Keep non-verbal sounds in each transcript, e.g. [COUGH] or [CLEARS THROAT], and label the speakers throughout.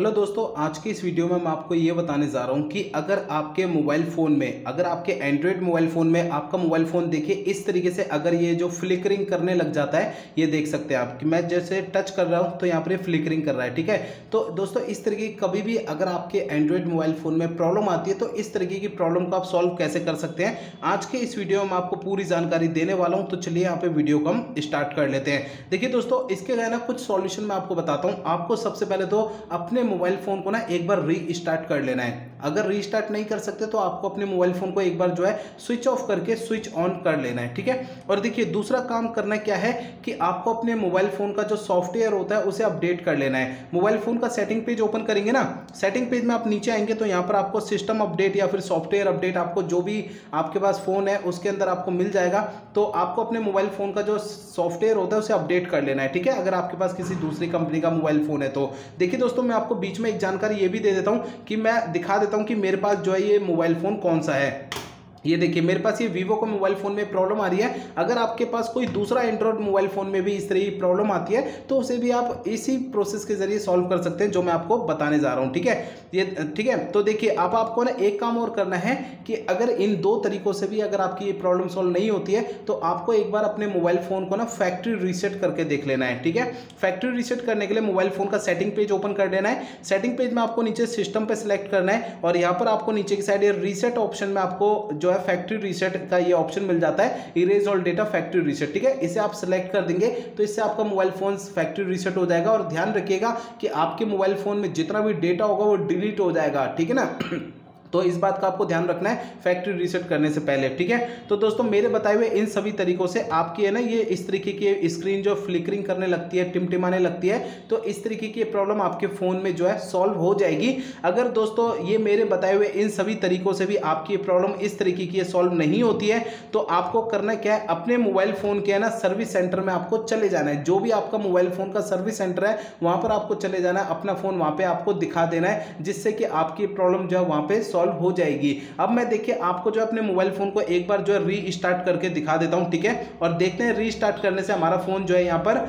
Speaker 1: Hello दोस्तों, आज की इस वीडियो में मैं आपको ये बताने जा रहा हूँ कि अगर आपके मोबाइल फ़ोन में, अगर आपके एंड्रॉयड मोबाइल फ़ोन में आपका मोबाइल फ़ोन देखिए, इस तरीके से अगर ये जो फ्लिकरिंग करने लग जाता है, ये देख सकते हैं आप कि मैं जैसे टच कर रहा हूँ तो यहाँ पर फ्लिकरिंग कर रहा है, ठीक है? तो दोस्तों, इस तरीके की कभी भी अगर आपके एंड्रॉयड मोबाइल फ़ोन में प्रॉब्लम आती है तो इस तरीके की प्रॉब्लम को आप सॉल्व कैसे कर सकते हैं? आज के इस वीडियो में आपको पूरी जानकारी देने वाला हूँ तो चलिए यहाँ पे वीडियो को हम स्टार्ट कर लेते हैं। देखिए दोस्तों, इसके ना, कुछ सॉल्यूशन मैं आपको बताता हूँ। आपको सबसे पहले तो अपने मोबाइल फ़ोन को ना एक बार री स्टार्ट कर लेना है। अगर री स्टार्ट नहीं कर सकते तो आपको अपने मोबाइल फ़ोन को एक बार जो है स्विच ऑफ़ करके स्विच ऑन कर लेना है, ठीक है? और देखिए, दूसरा काम करना क्या है कि आपको अपने मोबाइल फ़ोन का जो सॉफ्टवेयर होता है, उसे अपडेट कर लेना है। मोबाइल फ़ोन का सेटिंग पेज ओपन करेंगे ना? सेटिंग पेज में आप नीचे आएँगे तो यहाँ पर आपको सिस्टम अपडेट या फिर सॉफ्टवेयर अपडेट आपको जो भी आपके पास फ़ोन है, उसके अंदर आपको मिल जाएगा। तो आपको अपने मोबाइल फ़ोन का जो सॉफ्टवेयर होता है, उसे अपडेट कर लेना है, ठीक है? अगर आपके पास किसी दूसरी कंपनी का मोबाइल फ़ोन है तो। देखिए दोस्तों, मैं आपको बीच में एक जानकारी ये भी दे देता हूँ कि मैं दिखा देता हूँ कि मेरे पास जो है ये मोबाइल फ़ोन कौन सा है? ये देखिए, मेरे पास ये वीवो का मोबाइल फ़ोन में प्रॉब्लम आ रही है। अगर आपके पास कोई दूसरा एंड्रॉयड मोबाइल फ़ोन में भी इस तरह की प्रॉब्लम आती है तो उसे भी आप इसी प्रोसेस के ज़रिए सॉल्व कर सकते हैं, जो मैं आपको बताने जा रहा हूँ, ठीक है? ये, ठीक है? तो देखिए, अब आप आपको ना एक काम और करना है कि अगर इन दो तरीकों से भी अगर आपकी ये प्रॉब्लम सॉल्व नहीं होती है तो आपको एक बार अपने मोबाइल फ़ोन को ना फैक्ट्री रीसेट करके देख लेना है, ठीक है? फैक्ट्री रीसेट करने के लिए मोबाइल फ़ोन का सेटिंग पेज ओपन कर देना है। सेटिंग पेज में आपको नीचे सिस्टम पर सिलेक्ट करना है और यहाँ पर आपको नीचे की साइड रीसेट ऑप्शन में आपको जो है फैक्ट्री रीसेट का ये ऑप्शन मिल जाता है। Erase all data factory reset ठीक है? इसे आप सेलेक्ट कर देंगे तो इससे आपका मोबाइल फ़ोन फैक्ट्री रीसेट हो जाएगा। और ध्यान रखिएगा कि आपके मोबाइल फ़ोन में जितना भी डेटा होगा वो डिलीट हो जाएगा, ठीक है ना? तो इस बात का आपको ध्यान रखना है फैक्ट्री रीसेट करने से पहले, ठीक है? तो दोस्तों, मेरे बताए हुए इन सभी तरीकों से आपकी है ना, ये इस तरीके की स्क्रीन जो फ्लिकरिंग करने लगती है, टिमटिमाने लगती है तो इस तरीके की प्रॉब्लम आपके फ़ोन में जो है सॉल्व हो जाएगी। अगर दोस्तों, ये मेरे बताए हुए इन सभी तरीकों से भी आपकी प्रॉब्लम इस तरीके की सॉल्व नहीं होती है तो आपको करना क्या है, अपने मोबाइल फ़ोन के है ना सर्विस सेंटर में आपको चले जाना है। जो भी आपका मोबाइल फ़ोन का सर्विस सेंटर है, वहाँ पर आपको चले जाना है, अपना फ़ोन वहाँ पर आपको दिखा देना है, जिससे कि आपकी प्रॉब्लम जो है वहाँ पर सॉल्व हो जाएगी। अब मैं देखिए, आपको जो अपने मोबाइल फ़ोन को एक बार जो है री स्टार्ट करके दिखा देता हूँ, ठीक है? और देखते हैं री स्टार्ट करने से हमारा फ़ोन जो है यहाँ पर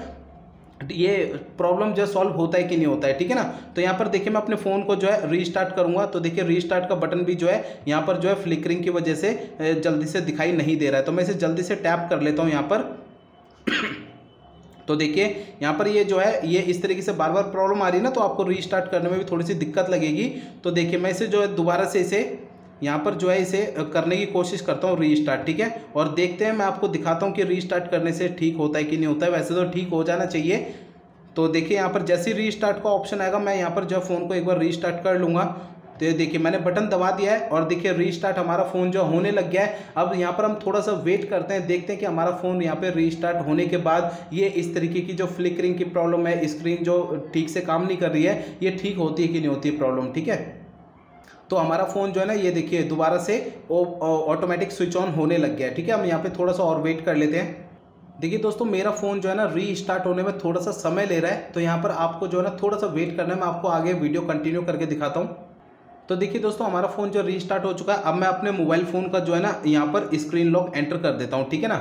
Speaker 1: ये प्रॉब्लम जो सॉल्व होता है कि नहीं होता है, ठीक है ना? तो यहाँ पर देखिए, मैं अपने फ़ोन को जो है रीस्टार्ट करूँगा। तो देखिए रीस्टार्ट का बटन भी जो है यहाँ पर जो है फ्लिकरिंग की वजह से जल्दी से दिखाई नहीं दे रहा है। तो मैं इसे जल्दी से टैप कर लेता हूँ यहाँ पर। तो देखिए, यहाँ पर ये जो है, ये इस तरीके से बार बार प्रॉब्लम आ रही है ना तो आपको रीस्टार्ट करने में भी थोड़ी सी दिक्कत लगेगी। तो देखिए, मैं इसे जो है, दोबारा से इसे, यहाँ पर जो है, इसे करने की कोशिश करता हूँ रीस्टार्ट ठीक है? और देखते हैं, मैं आपको दिखाता हूँ कि रीस्टार्ट करने से ठीक होता है कि नहीं होता है। वैसे तो ठीक हो जाना चाहिए। तो देखिए, यहाँ पर जैसे ही रीस्टार्ट का ऑप्शन आएगा, मैं यहाँ पर जो फ़ोन को एक बार रीस्टार्ट कर लूँगा। तो ये देखिए, मैंने बटन दबा दिया है और देखिए रीस्टार्ट हमारा फ़ोन जो होने लग गया है। अब यहाँ पर हम थोड़ा सा वेट करते हैं, देखते हैं कि हमारा फ़ोन यहाँ पे रीस्टार्ट होने के बाद ये इस तरीके की जो फ्लिकरिंग की प्रॉब्लम है स्क्रीन जो ठीक से काम नहीं कर रही है, ये ठीक होती है कि नहीं होती है प्रॉब्लम ठीक है? तो हमारा फ़ोन जो है ना, ये देखिए, दोबारा से ऑटोमेटिक स्विच ऑन होने लग गया है, ठीक है? हम यहाँ पे थोड़ा सा और वेट कर लेते हैं। देखिए दोस्तों, मेरा फ़ोन जो है ना री स्टार्ट होने में थोड़ा सा समय ले रहा है तो यहाँ पर आपको जो है ना, थोड़ा सा वेट करना है, मैं आपको आगे वीडियो कंटिन्यू करके दिखाता हूँ। तो देखिए दोस्तों, हमारा फ़ोन जो रीस्टार्ट हो चुका है, अब मैं अपने मोबाइल फ़ोन का जो है ना, यहाँ पर स्क्रीन लॉक एंटर कर देता हूँ, ठीक है ना?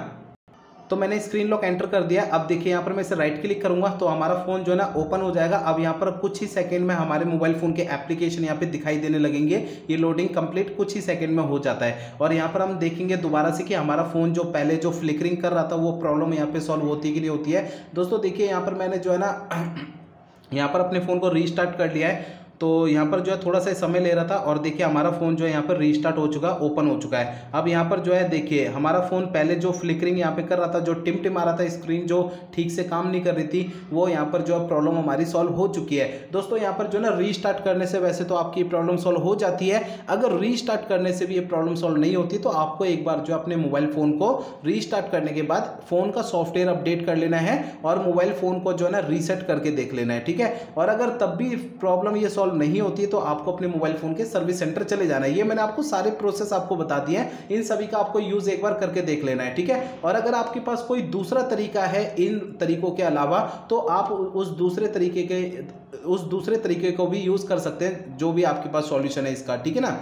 Speaker 1: तो मैंने स्क्रीन लॉक एंटर कर दिया, अब देखिए यहाँ पर मैं इसे राइट क्लिक करूँगा तो हमारा फ़ोन जो है ना ओपन हो जाएगा। अब यहाँ पर कुछ ही सेकंड में हमारे मोबाइल फ़ोन के एप्लीकेशन यहाँ पे दिखाई देने लगेंगे, ये लोडिंग कंप्लीट कुछ ही सेकंड में हो जाता है। और यहाँ पर हम देखेंगे दोबारा से कि हमारा फ़ोन जो पहले जो फ्लिकरिंग कर रहा था, वो प्रॉब्लम यहाँ पे सॉल्व होती कि नहीं होती है। दोस्तों, देखिए यहाँ पर मैंने जो है ना, [CLEARS THROAT] यहाँ पर अपने फ़ोन को रीस्टार्ट कर लिया है। तो यहाँ पर जो है थोड़ा सा समय ले रहा था और देखिए हमारा फ़ोन जो है यहाँ पर रीस्टार्ट हो चुका है ओपन हो चुका है। अब यहाँ पर जो है देखिए, हमारा फ़ोन पहले जो फ्लिकरिंग यहाँ पे कर रहा था, जो टिम टिम आ रहा था स्क्रीन जो ठीक से काम नहीं कर रही थी, वो यहाँ पर जो है प्रॉब्लम हमारी सॉल्व हो चुकी है। दोस्तों, यहाँ पर जो है ना रीस्टार्ट करने से वैसे तो आपकी प्रॉब्लम सॉल्व हो जाती है। अगर रीस्टार्ट करने से भी ये प्रॉब्लम सॉल्व नहीं होती तो आपको एक बार जो अपने मोबाइल फ़ोन को रीस्टार्ट करने के बाद फ़ोन का सॉफ्टवेयर अपडेट कर लेना है और मोबाइल फ़ोन को जो है ना रीसेट करके देख लेना है, ठीक है? और अगर तब भी प्रॉब्लम ये सॉल्व नहीं होती तो आपको अपने मोबाइल फ़ोन के सर्विस सेंटर चले जाना है। ये मैंने आपको सारे प्रोसेस आपको बता दिए हैं। इन सभी का आपको यूज़ एक बार करके देख लेना है, ठीक है? और अगर आपके पास कोई दूसरा तरीका है इन तरीकों के अलावा तो आप उस दूसरे तरीके के, उस दूसरे तरीके को भी यूज़ कर सकते हैं, जो भी आपके पास सॉल्यूशन है इसका, ठीक है ना?